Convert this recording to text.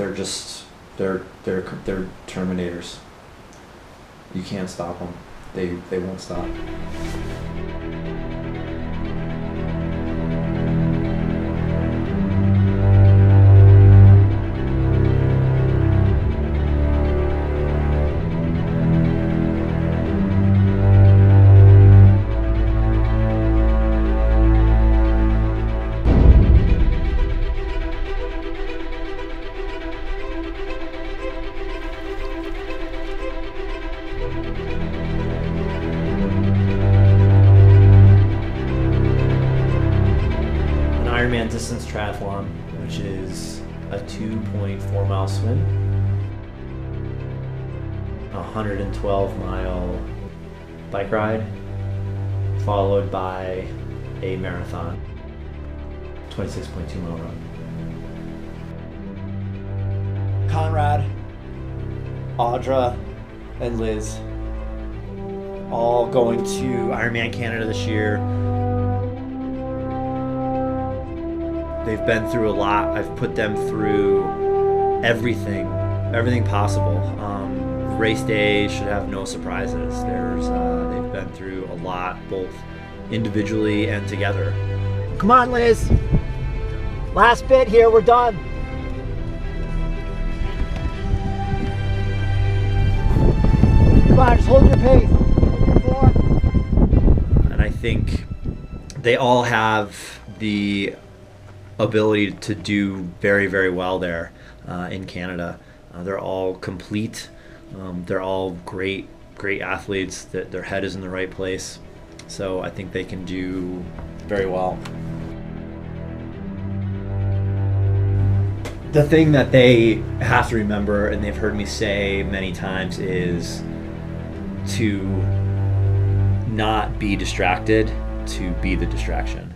they're just they're they're they're terminators. You can't stop them. They they won't stop. Distance triathlon, which is a 2.4 mile swim, a 112 mile bike ride, followed by a marathon, 26.2 mile run. Conrad, Audra, and Liz all going to Ironman Canada this year. They've been through a lot. I've put them through everything, everything possible. Um, race day should have no surprises. There's, uh, they've been through a lot, both individually and together. Come on, Liz. Last bit here, we're done. Come on, just hold your pace. Hold your and I think they all have the ability to do very, very well there uh, in Canada. Uh, they're all complete. Um, they're all great, great athletes. That their head is in the right place, so I think they can do very well. The thing that they have to remember, and they've heard me say many times, is to not be distracted, to be the distraction.